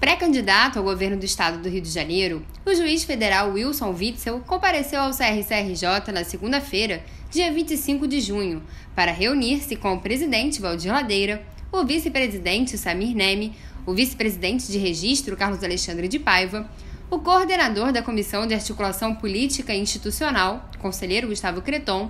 Pré-candidato ao governo do estado do Rio de Janeiro, o juiz federal Wilson Witzel compareceu ao CRCRJ na segunda-feira, dia 25 de junho, para reunir-se com o presidente Valdir Ladeira, o vice-presidente Samir Neme, o vice-presidente de registro Carlos Alexandre de Paiva, o coordenador da Comissão de Articulação Política e Institucional, conselheiro Gustavo Creton,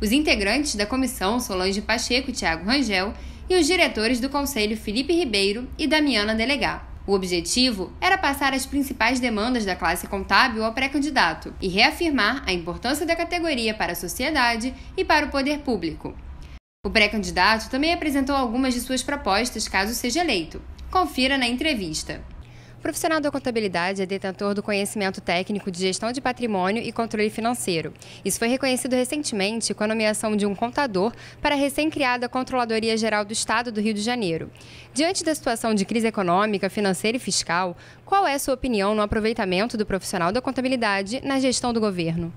os integrantes da comissão Solange Pacheco e Tiago Rangel e os diretores do Conselho Felipe Ribeiro e Damiana Delegá. O objetivo era passar as principais demandas da classe contábil ao pré-candidato e reafirmar a importância da categoria para a sociedade e para o poder público. O pré-candidato também apresentou algumas de suas propostas caso seja eleito. Confira na entrevista. Profissional da contabilidade é detentor do conhecimento técnico de gestão de patrimônio e controle financeiro. Isso foi reconhecido recentemente com a nomeação de um contador para a recém-criada Controladoria Geral do Estado do Rio de Janeiro. Diante da situação de crise econômica, financeira e fiscal, qual é a sua opinião no aproveitamento do profissional da contabilidade na gestão do governo?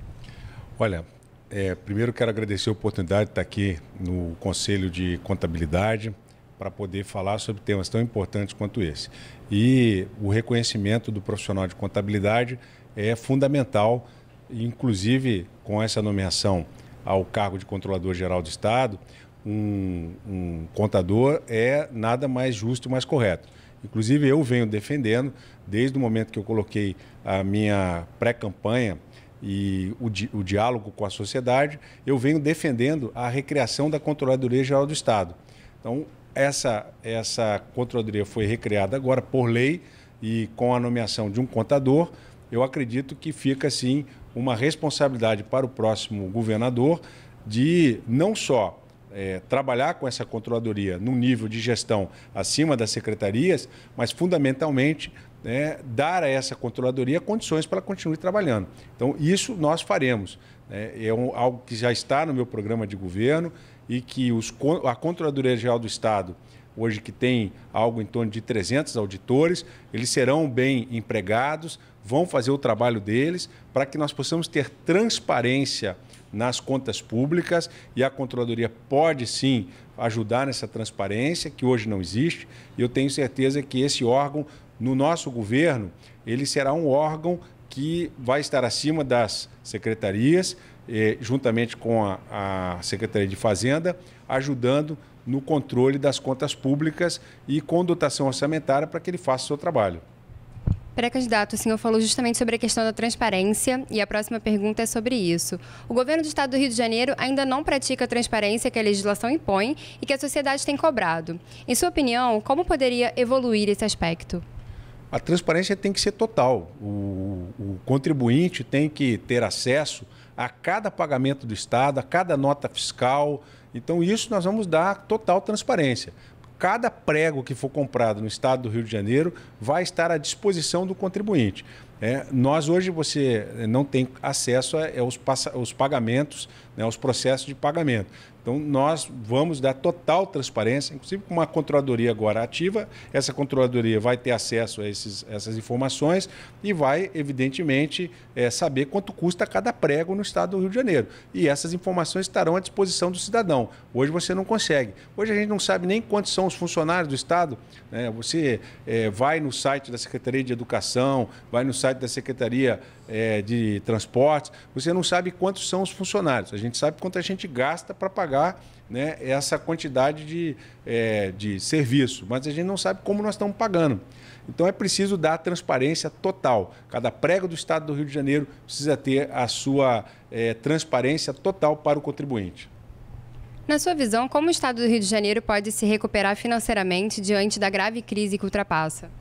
Olha, é, primeiro quero agradecer a oportunidade de estar aqui no Conselho de Contabilidade para poder falar sobre temas tão importantes quanto esse. E o reconhecimento do profissional de contabilidade é fundamental, inclusive com essa nomeação ao cargo de Controlador Geral do Estado, um, um contador é nada mais justo e mais correto. Inclusive, eu venho defendendo, desde o momento que eu coloquei a minha pré-campanha e o, di o, diálogo com a sociedade, eu venho defendendo a recriação da Controladoria Geral do Estado. Então, essa, essa controladoria foi recriada agora por lei e com a nomeação de um contador. Eu acredito que fica, assim, uma responsabilidade para o próximo governador de não só é, trabalhar com essa controladoria num nível de gestão acima das secretarias, mas fundamentalmente né, dar a essa controladoria condições para ela continuar trabalhando. Então, isso nós faremos. Né? É um, algo que já está no meu programa de governo e que os, a Controladoria Geral do Estado, hoje que tem algo em torno de 300 auditores, eles serão bem empregados, vão fazer o trabalho deles para que nós possamos ter transparência nas contas públicas e a Controladoria pode sim ajudar nessa transparência, que hoje não existe, e eu tenho certeza que esse órgão, no nosso governo, ele será um órgão que vai estar acima das secretarias, eh, juntamente com a, a Secretaria de Fazenda, ajudando no controle das contas públicas e com dotação orçamentária para que ele faça o seu trabalho. Pré-candidato, o senhor falou justamente sobre a questão da transparência e a próxima pergunta é sobre isso. O governo do estado do Rio de Janeiro ainda não pratica a transparência que a legislação impõe e que a sociedade tem cobrado. Em sua opinião, como poderia evoluir esse aspecto? A transparência tem que ser total. O, o contribuinte tem que ter acesso a cada pagamento do Estado, a cada nota fiscal. Então, isso nós vamos dar total transparência. Cada prego que for comprado no Estado do Rio de Janeiro vai estar à disposição do contribuinte. É, nós hoje você não tem acesso aos, aos pagamentos, né, aos processos de pagamento. Então, nós vamos dar total transparência, inclusive com uma controladoria agora ativa. Essa controladoria vai ter acesso a esses, essas informações e vai, evidentemente, é, saber quanto custa cada prego no estado do Rio de Janeiro. E essas informações estarão à disposição do cidadão. Hoje você não consegue. Hoje a gente não sabe nem quantos são os funcionários do estado. Né? Você é, vai no site da Secretaria de Educação, vai no site da Secretaria é, de Transportes, você não sabe quantos são os funcionários. A gente sabe quanto a gente gasta para pagar né, essa quantidade de, é, de serviço, mas a gente não sabe como nós estamos pagando. Então é preciso dar transparência total. Cada prego do Estado do Rio de Janeiro precisa ter a sua é, transparência total para o contribuinte. Na sua visão, como o Estado do Rio de Janeiro pode se recuperar financeiramente diante da grave crise que ultrapassa?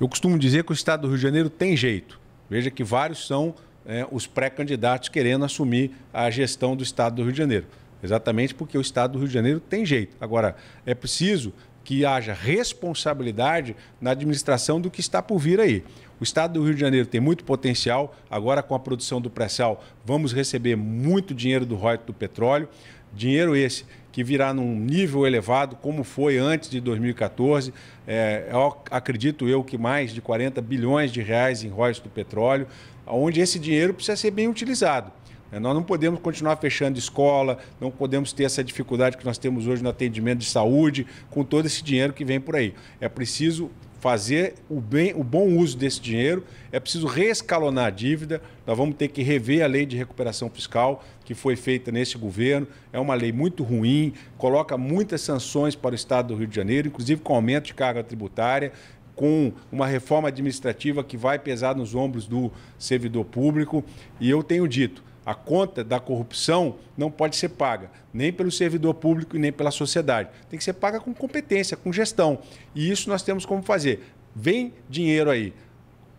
Eu costumo dizer que o Estado do Rio de Janeiro tem jeito. Veja que vários são é, os pré-candidatos querendo assumir a gestão do Estado do Rio de Janeiro. Exatamente porque o Estado do Rio de Janeiro tem jeito. Agora, é preciso que haja responsabilidade na administração do que está por vir aí. O Estado do Rio de Janeiro tem muito potencial. Agora, com a produção do pré-sal, vamos receber muito dinheiro do royalties do petróleo. Dinheiro esse que virá num nível elevado, como foi antes de 2014. É, eu acredito eu que mais de 40 bilhões de reais em royalties do petróleo, onde esse dinheiro precisa ser bem utilizado. É, nós não podemos continuar fechando escola, não podemos ter essa dificuldade que nós temos hoje no atendimento de saúde, com todo esse dinheiro que vem por aí. É preciso fazer o, bem, o bom uso desse dinheiro, é preciso reescalonar a dívida, nós vamos ter que rever a lei de recuperação fiscal que foi feita nesse governo. É uma lei muito ruim, coloca muitas sanções para o Estado do Rio de Janeiro, inclusive com aumento de carga tributária, com uma reforma administrativa que vai pesar nos ombros do servidor público. E eu tenho dito, a conta da corrupção não pode ser paga nem pelo servidor público e nem pela sociedade. Tem que ser paga com competência, com gestão. E isso nós temos como fazer. Vem dinheiro aí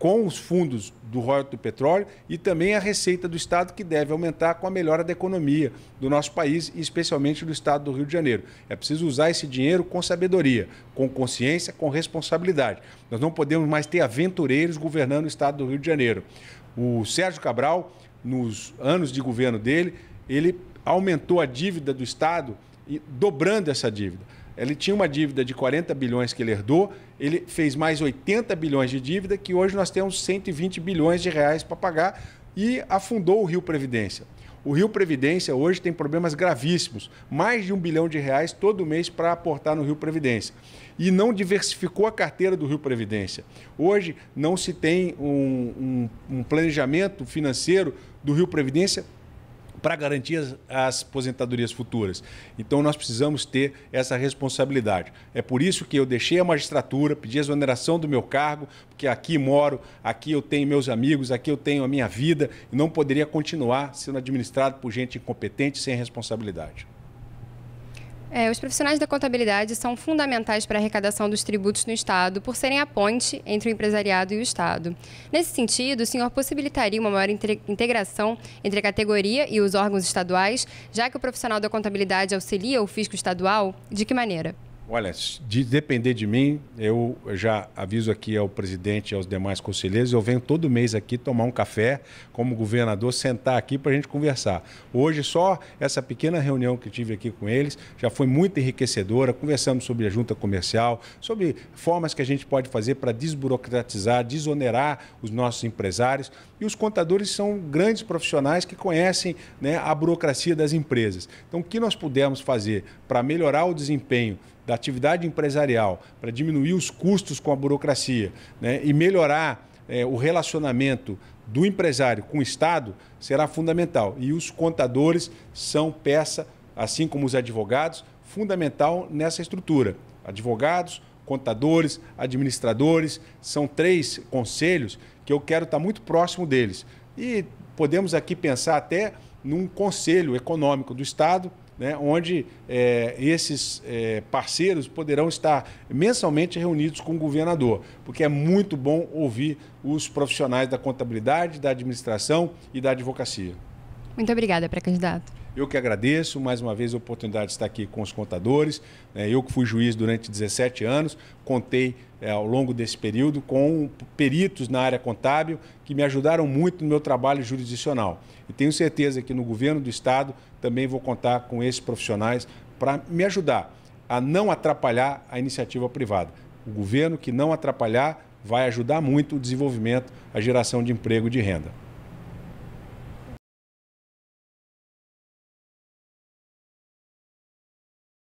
com os fundos do royalty do petróleo e também a receita do Estado, que deve aumentar com a melhora da economia do nosso país e especialmente do Estado do Rio de Janeiro. É preciso usar esse dinheiro com sabedoria, com consciência, com responsabilidade. Nós não podemos mais ter aventureiros governando o Estado do Rio de Janeiro. O Sérgio Cabral, nos anos de governo dele, ele aumentou a dívida do Estado, dobrando essa dívida. Ele tinha uma dívida de 40 bilhões que ele herdou, ele fez mais 80 bilhões de dívida, que hoje nós temos 120 bilhões de reais para pagar e afundou o Rio Previdência. O Rio Previdência hoje tem problemas gravíssimos, mais de um bilhão de reais todo mês para aportar no Rio Previdência. E não diversificou a carteira do Rio Previdência. Hoje não se tem um, um, um planejamento financeiro do Rio Previdência para garantir as, as, aposentadorias futuras. Então nós precisamos ter essa responsabilidade. É por isso que eu deixei a magistratura, pedi a exoneração do meu cargo, porque aqui moro, aqui eu tenho meus amigos, aqui eu tenho a minha vida e não poderia continuar sendo administrado por gente incompetente sem responsabilidade. É, os profissionais da contabilidade são fundamentais para a arrecadação dos tributos no Estado, por serem a ponte entre o empresariado e o Estado. Nesse sentido, o senhor possibilitaria uma maior integração entre a categoria e os órgãos estaduais, já que o profissional da contabilidade auxilia o fisco estadual? De que maneira? Olha, de depender de mim, eu já aviso aqui ao presidente e aos demais conselheiros, eu venho todo mês aqui tomar um café como governador, sentar aqui para a gente conversar. Hoje, só essa pequena reunião que tive aqui com eles já foi muito enriquecedora. Conversamos sobre a junta comercial, sobre formas que a gente pode fazer para desburocratizar, desonerar os nossos empresários. E os contadores são grandes profissionais que conhecem né, a burocracia das empresas. Então, o que nós pudermos fazer para melhorar o desempenho da atividade empresarial, para diminuir os custos com a burocracia né, e melhorar é, o relacionamento do empresário com o Estado, será fundamental. E os contadores são peça, assim como os advogados, fundamental nessa estrutura. Advogados, contadores, administradores, são três conselhos que eu quero estar muito próximo deles. E podemos aqui pensar até num conselho econômico do Estado, né, onde é, esses é, parceiros poderão estar mensalmente reunidos com o governador, porque é muito bom ouvir os profissionais da contabilidade, da administração e da advocacia. Muito obrigada, pré-candidato. Eu que agradeço mais uma vez a oportunidade de estar aqui com os contadores. Né? Eu que fui juiz durante 17 anos, contei é, ao longo desse período com peritos na área contábil que me ajudaram muito no meu trabalho jurisdicional. E tenho certeza que no governo do Estado também vou contar com esses profissionais para me ajudar a não atrapalhar a iniciativa privada. O governo que não atrapalhar vai ajudar muito o desenvolvimento, a geração de emprego e de renda.